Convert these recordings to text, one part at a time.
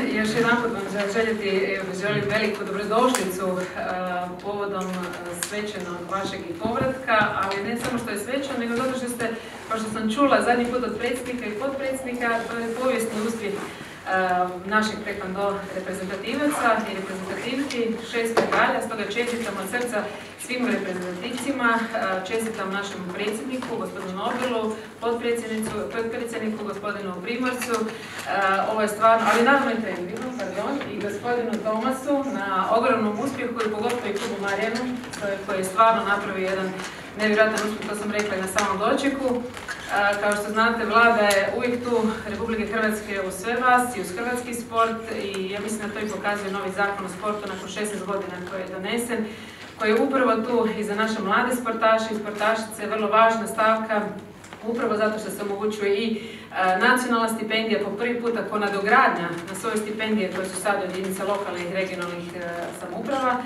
Još jedan put vam željeti, želim veliku dobrodošlicu uh, povodom uh, svečanog vašeg i povratka, ali ne samo što je svečan, nego zato što ste, kao što sam čula zadnji put od predsjednika i podpredsjednika, to je povijesni uspjeh uh, našeg taekwondo reprezentativaca i reprezentativki, šest medalja, stoga čestitam od srca svim reprezentativcima, čestitam našem predsjedniku, gospodinu Nobilu, potpredsjedniku, gospodinu Primorcu, ovo je stvarno, ali naravno i trenutno, pardon, i gospodinu Tomasu na ogromnom uspjehu i pogotovo i klubu Marijanu, koji je stvarno napravio jedan nevjerojatan uspjeh, to sam rekla i na samom dočeku. Kao što znate, vlada je uvijek tu Republike Hrvatske u sve vas i uz hrvatski sport i ja mislim da to i pokazuje novi zakon o sportu nakon 16 godina koji je donesen koji je upravo tu i za naše mlade sportaše i sportašice vrlo važna stavka upravo zato što se omogućuje i nacionalna stipendija po prvi puta ko nadogradnja na svoje stipendije koje su sad od jedinica lokalnih i regionalnih samouprava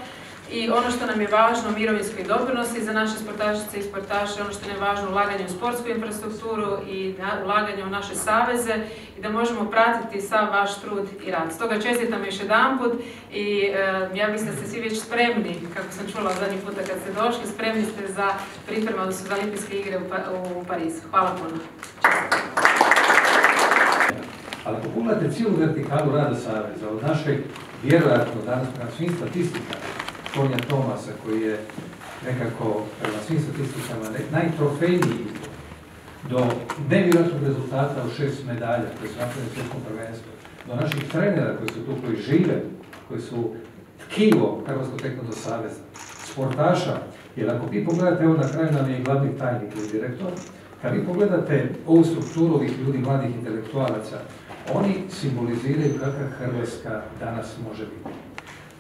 i ono što nam je važno, mirovinski doprinosi za naše sportašice i sportaše, ono što nam je važno, ulaganje u sportsku infrastrukturu i ulaganje u naše saveze i da možemo pratiti sav vaš trud i rad. Stoga čestitam još jedanput i e, ja mislim da ste svi već spremni, kako sam čula zadnji puta kad ste došli, spremni ste za pripremu, za olimpijske igre u, pa, u Parizu. Hvala puno. Ali ako pogledate cijelu vertikalu rada Saveza, od našeg vjerojatno danas na svim statistikama, Tonja Tomasa koji je nekako prema svim statistikama najtrofejniji do nevjerojatnog rezultata u šest medalja koje su napravili svjetskom prvenstvu, do naših trenera koji su tu, koji žive, koji su tkivo Hrvatskog do saveza, sportaša, jer ako vi pogledate, evo na kraju nam je glavni tajnik ili direktor, kad vi pogledate ovu strukturu ovih ljudi, mladih intelektualaca, oni simboliziraju kakva Hrvatska danas može biti.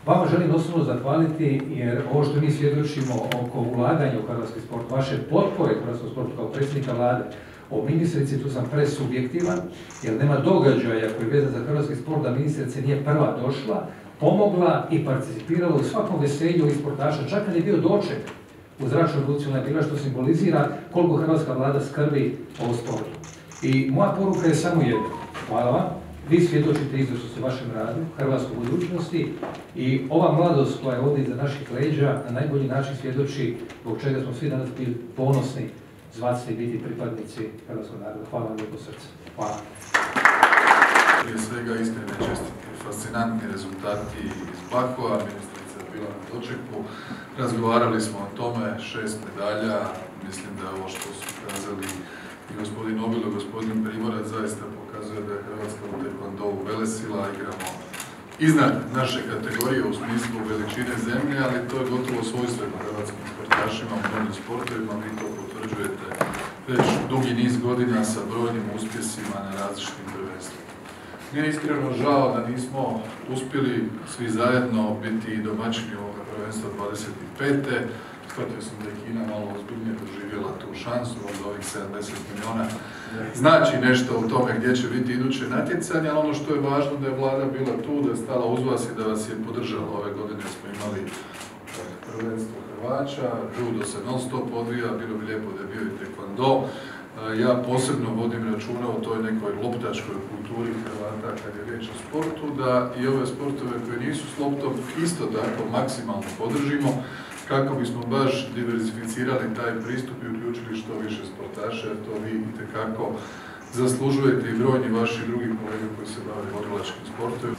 Vama želim osobno zahvaliti jer ovo što mi svjedočimo oko ulaganja u hrvatski sport, vaše potpore hrvatskom sportu kao predsjednika vlade, o ministrici tu sam presubjektivan, jer nema događaja koji je za hrvatski sport da ministrica nije prva došla, pomogla i participirala u svakom veselju i sportaša, čak kad je bio doček u zračnoj luci, ona što simbolizira koliko hrvatska vlada skrbi o sportu. I moja poruka je samo jedna. Hvala vam. Vi svjedočite izvrsnosti vašem radu, hrvatskoj budućnosti i ova mladost koja je ovdje iza naših leđa na najbolji način svjedoči zbog čega smo svi danas bili ponosni zvati se i biti pripadnici hrvatskog naroda. Hvala vam lijepo srce. Hvala. Prije svega iskrene čestitke, fascinantni rezultati iz Bakova, ministrica je bila na dočeku. Razgovarali smo o tome, šest medalja, mislim da ovo što su kazali i gospodin Obilo, gospodin Primorac zaista pokazuje da je Hrvatska u velesila, igramo iznad naše kategorije u smislu veličine zemlje, ali to je gotovo svojstveno hrvatskim sportašima u mnogim sportovima, vi to potvrđujete već dugi niz godina sa brojnim uspjesima na različitim prvenstvima. Meni je iskreno žao da nismo uspjeli svi zajedno biti domaćini ovoga prvenstva 25 shvatio sam da je Kina malo ozbiljnije doživjela tu šansu od ovih 70 milijuna. Znači nešto o tome gdje će biti iduće natjecanje, ali ono što je važno da je vlada bila tu, da je stala uz vas i da vas je podržala. Ove godine smo imali prvenstvo Hrvača, judo se non stop odvija, bilo bi lijepo da je bio i taekwondo. Ja posebno vodim računa o toj nekoj loptačkoj kulturi Hrvata kad je riječ o sportu, da i ove sportove koje nisu s loptom isto tako maksimalno podržimo kako bismo baš diversificirali taj pristup i uključili što više sportaša, jer to vi itekako zaslužujete i brojni vaši drugi kolege koji se bave borilačkim sportom.